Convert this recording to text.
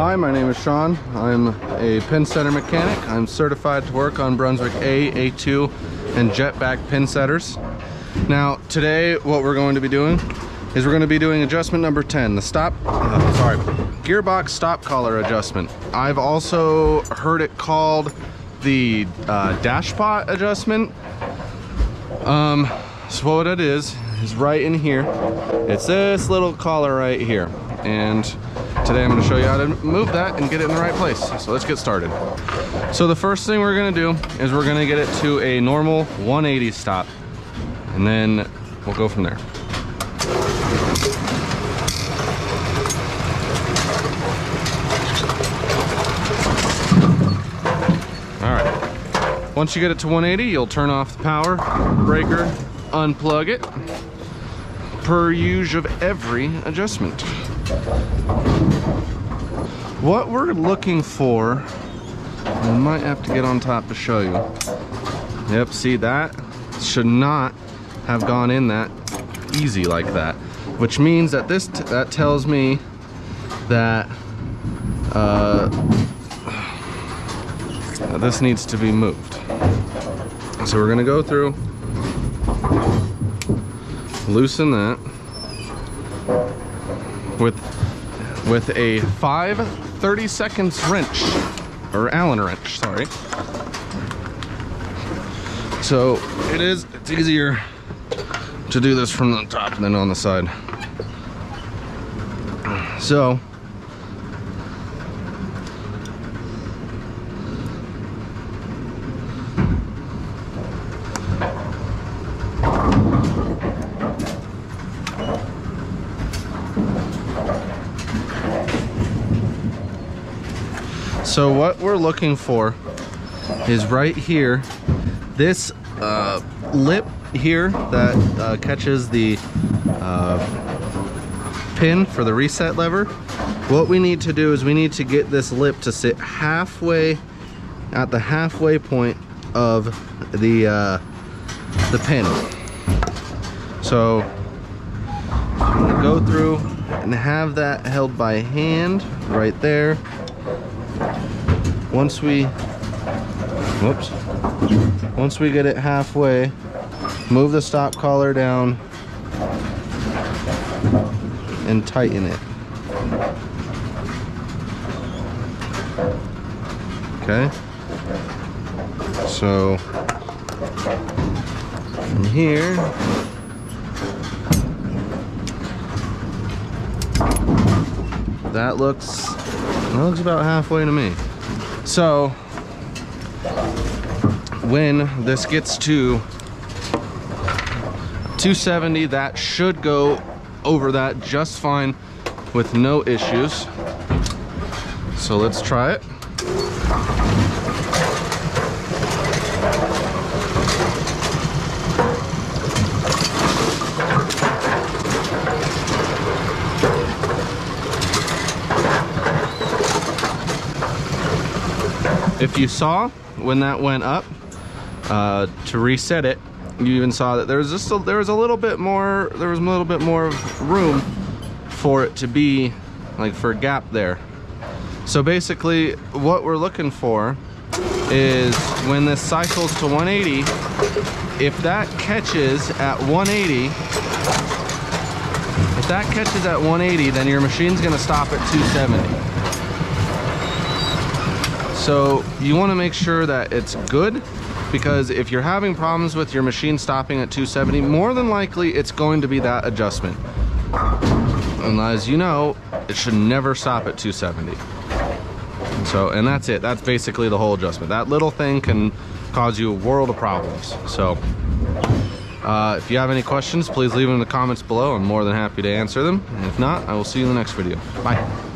Hi, my name is Shawn. I'm a pin setter mechanic. I'm certified to work on Brunswick A, A2, and jetback pin setters. Now, today what we're going to be doing is we're going to be doing adjustment number 10, the stop, uh, sorry, gearbox stop collar adjustment. I've also heard it called the uh, dash pot adjustment. Um, so what it is, is right in here. It's this little collar right here. And today I'm gonna show you how to move that and get it in the right place. So let's get started. So the first thing we're gonna do is we're gonna get it to a normal 180 stop. And then we'll go from there. All right. Once you get it to 180, you'll turn off the power breaker, unplug it, per use of every adjustment. What we're looking for, I might have to get on top to show you. Yep, see that? Should not have gone in that easy like that. Which means that this, that tells me that uh, this needs to be moved. So we're gonna go through, loosen that with with a 5 30 seconds wrench or allen wrench sorry. So it is it's easier to do this from the top than on the side. So So what we're looking for is right here, this uh, lip here that uh, catches the uh, pin for the reset lever. What we need to do is we need to get this lip to sit halfway at the halfway point of the uh, the pin. So I'm gonna go through and have that held by hand right there once we whoops. Once we get it halfway move the stop collar down and tighten it. Okay? So from here that looks that looks about halfway to me so when this gets to 270, that should go over that just fine with no issues. So let's try it. If you saw when that went up uh, to reset it, you even saw that there was just a, there was a little bit more there was a little bit more room for it to be like for a gap there. So basically, what we're looking for is when this cycles to 180, if that catches at 180, if that catches at 180, then your machine's gonna stop at 270. So you wanna make sure that it's good because if you're having problems with your machine stopping at 270, more than likely it's going to be that adjustment. And as you know, it should never stop at 270. So, and that's it. That's basically the whole adjustment. That little thing can cause you a world of problems. So, uh, if you have any questions, please leave them in the comments below. I'm more than happy to answer them. And if not, I will see you in the next video. Bye.